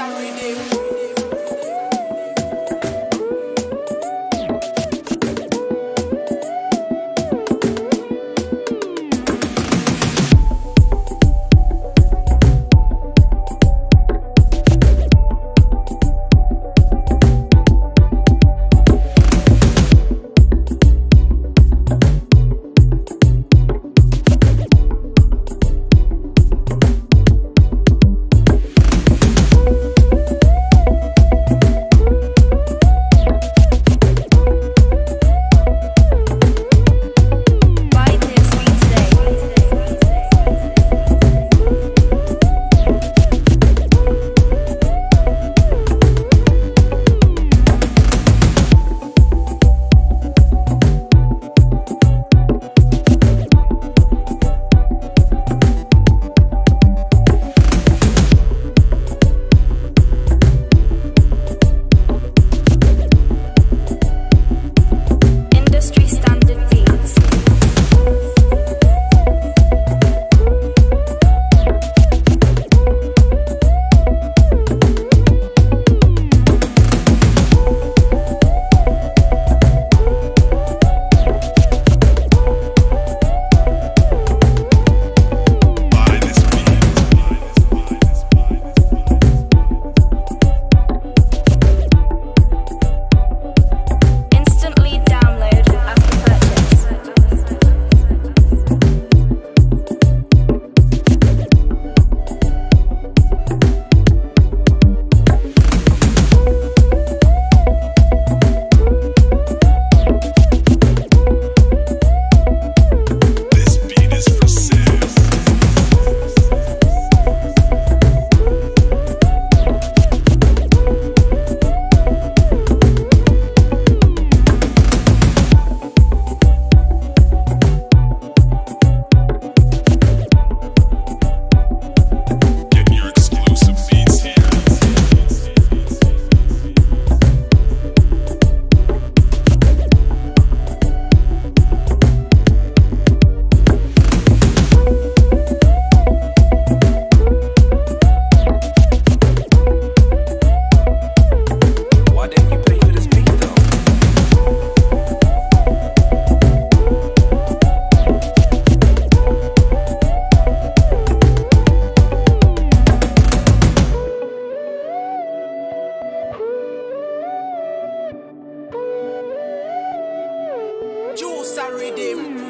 Saturday. Rhythm.